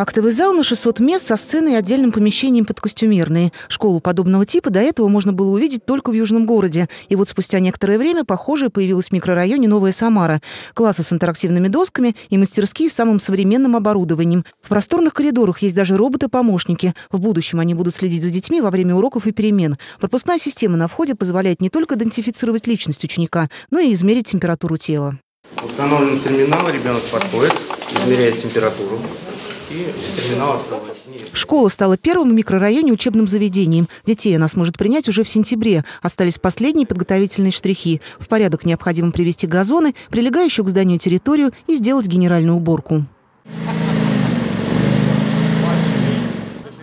Актовый зал на 600 мест со сценой и отдельным помещением под костюмерные. Школу подобного типа до этого можно было увидеть только в Южном городе. И вот спустя некоторое время похожее появилось в микрорайоне Новая Самара. Классы с интерактивными досками и мастерские с самым современным оборудованием. В просторных коридорах есть даже роботы-помощники. В будущем они будут следить за детьми во время уроков и перемен. Пропускная система на входе позволяет не только идентифицировать личность ученика, но и измерить температуру тела. Установлен терминал, ребенок подходит, измеряет температуру и терминал. Школа стала первым в микрорайоне учебным заведением. Детей она сможет принять уже в сентябре. Остались последние подготовительные штрихи. В порядок необходимо привести газоны, прилегающую к зданию территорию и сделать генеральную уборку.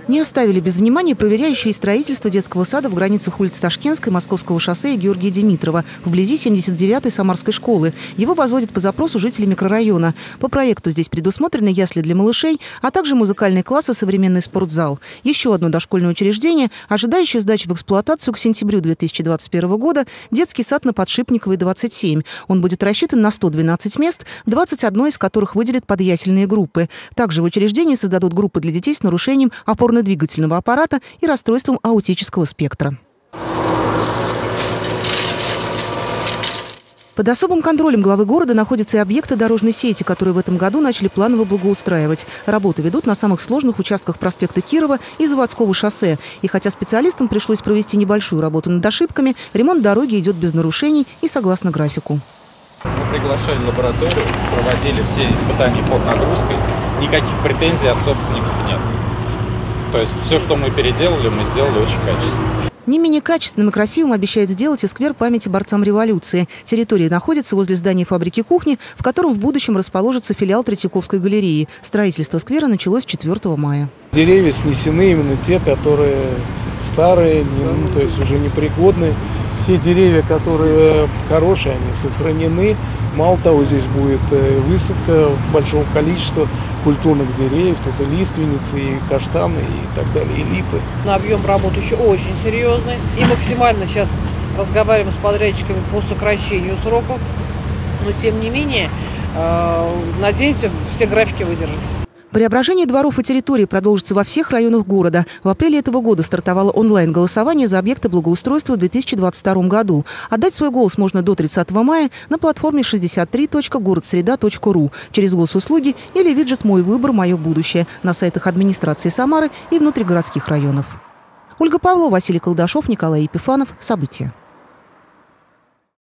Не оставили без внимания проверяющие строительство детского сада в границах улиц Ташкентской, Московского шоссе и Георгия Димитрова, вблизи 79-й Самарской школы. Его возводят по запросу жителей микрорайона. По проекту здесь предусмотрены ясли для малышей, а также музыкальные классы, современный спортзал. Еще одно дошкольное учреждение, ожидающее сдачи в эксплуатацию к сентябрю 2021 года, детский сад на Подшипниковой, 27. Он будет рассчитан на 112 мест, 21 из которых выделят под ясельные группы. Также в учреждении создадут группы для детей с нарушением опорно опорно-двигательного аппарата и расстройством аутического спектра. Под особым контролем главы города находятся и объекты дорожной сети, которые в этом году начали планово благоустраивать. Работы ведут на самых сложных участках проспекта Кирова и Заводского шоссе. И хотя специалистам пришлось провести небольшую работу над ошибками, ремонт дороги идет без нарушений и согласно графику. Мы приглашали лабораторию, проводили все испытания под нагрузкой. Никаких претензий от собственников нет. То есть все, что мы переделали, мы сделали очень качественно. Не менее качественным и красивым обещает сделать и сквер памяти борцам революции. Территория находится возле здания фабрики кухни, в котором в будущем расположится филиал Третьяковской галереи. Строительство сквера началось 4 мая. Деревья снесены именно те, которые старые, не, ну, то есть уже непригодные. Все деревья, которые хорошие, они сохранены. Мало того, здесь будет э, высадка большого количества культурных деревьев, тут и лиственницы, и каштаны, и так далее, и липы. На объем работы еще очень серьезный. И максимально сейчас разговариваем с подрядчиками по сокращению сроков. Но тем не менее, э, надеемся все графики выдержать. Преображение дворов и территорий продолжится во всех районах города. В апреле этого года стартовало онлайн-голосование за объекты благоустройства в 2022 году. Отдать свой голос можно до 30 мая на платформе 63.городсреда.ру через госуслуги или виджет «Мой выбор. Мое будущее» на сайтах администрации Самары и внутригородских районов. Ольга Павлова, Василий Колдашов, Николай Епифанов. События.